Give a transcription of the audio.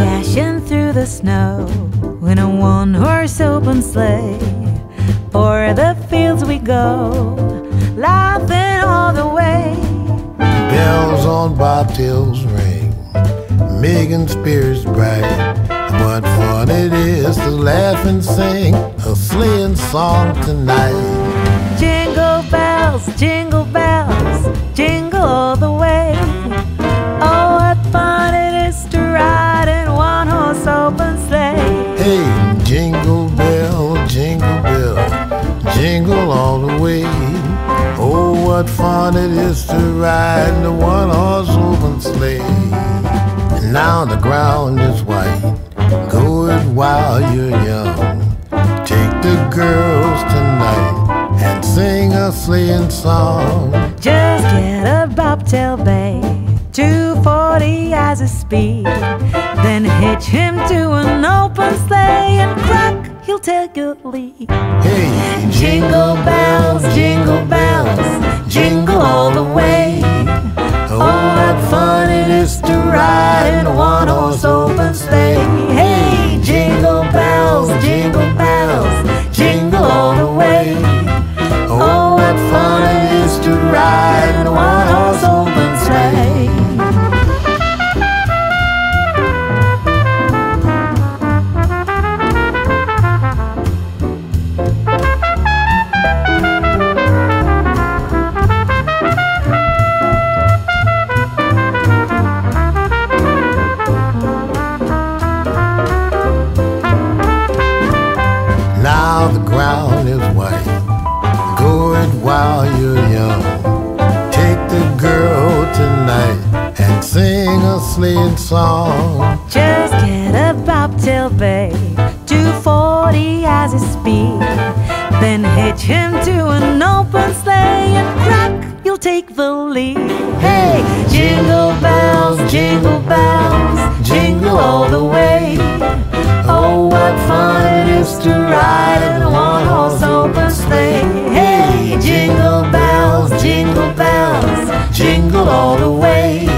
Dashing through the snow in a one horse open sleigh. O'er the fields we go, laughing all the way. Bells on bobtails ring, making spirits bright. What fun it is to laugh and sing a sleighing song tonight. Jingle bells, jingle what fun it is to ride in a one horse open sleigh. And now the ground is white, go it while you're young. Take the girls tonight and sing a sleighing song. Just get a bobtail bay, 240 as a speed. Then hitch him to an open sleigh and crack, he'll take your lead. Hey, Jingle bells, jingle bells, jingle ground is white. Go it while you're young. Take the girl tonight and sing a sleighing song. Just get a bobtail bay, 240 as his speed. Then hitch him to an open sleigh and crack, you'll take the lead. Hey, jingle bells, jingle bells, Jingle all the way.